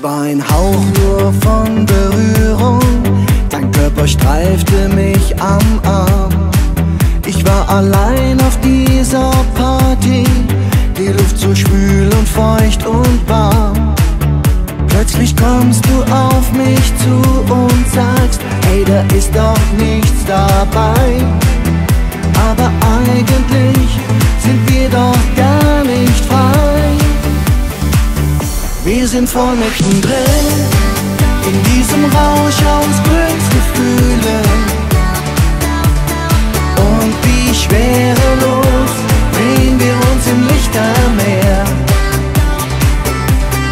Es war ein Hauch nur von Berührung, dein Körper streifte mich am Arm. Ich war allein auf dieser Party, die Luft so schwül und feucht und warm. Plötzlich kommst du auf mich zu und sagst, hey, da ist doch nichts dabei. Sind voll mittendrin, in diesem Rausch aus Glücksgefühlen. Und wie schwerelos drehen wir uns im Lichtermeer.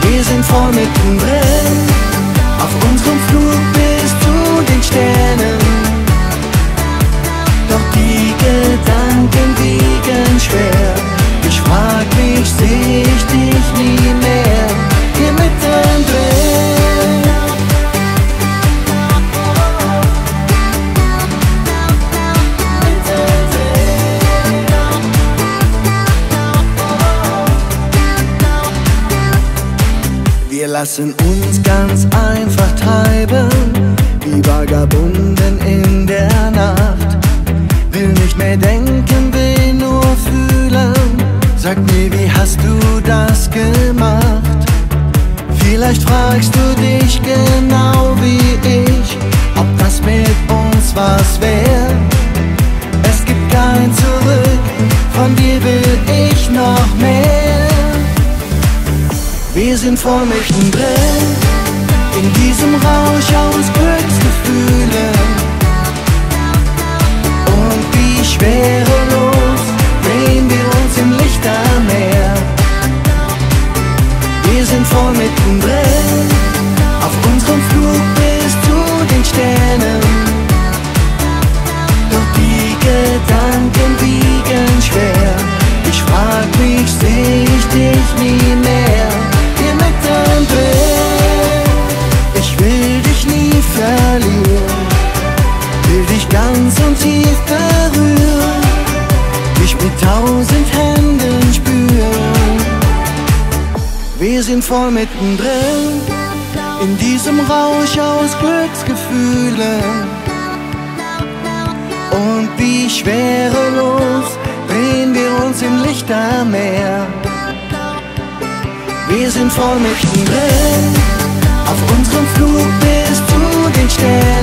Wir sind voll mittendrin, Wir lassen uns ganz einfach treiben, wie Vagabunden in der Nacht. Will nicht mehr denken, will nur fühlen. Sag mir, wie hast du das gemacht? Vielleicht fragst du dich genau wie ich, Wir sind voll mittendrin, in diesem Rausch aus Glücksgefühlen. Und wie schwerelos drehen wir uns im Lichtermeer. Wir sind voll mittendrin, auf unserem Flug bis zu den Sternen. Tausend Händen spüren. Wir sind voll mittendrin, in diesem Rausch aus Glücksgefühlen. Und wie schwerelos drehen wir uns im Lichtermeer. Wir sind voll mittendrin, auf unserem Flug bis zu den Sternen.